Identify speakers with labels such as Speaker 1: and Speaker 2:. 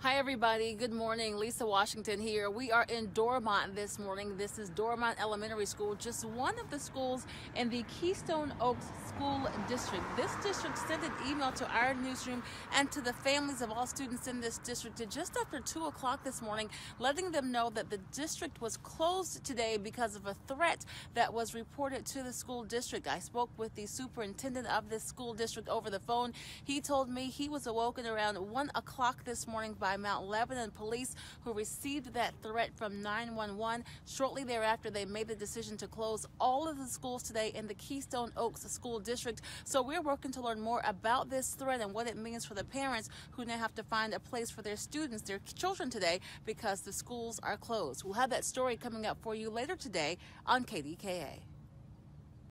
Speaker 1: Hi, everybody. Good morning. Lisa Washington here. We are in Dormont this morning. This is Dormont Elementary School, just one of the schools in the Keystone Oaks School District. This district sent an email to our newsroom and to the families of all students in this district just after 2 o'clock this morning, letting them know that the district was closed today because of a threat that was reported to the school district. I spoke with the superintendent of this school district over the phone. He told me he was awoken around 1 o'clock this morning by Mount Lebanon police who received that threat from 911. Shortly thereafter, they made the decision to close all of the schools today in the Keystone Oaks School District. So we're working to learn more about this threat and what it means for the parents who now have to find a place for their students, their children today, because the schools are closed. We'll have that story coming up for you later today on KDKA.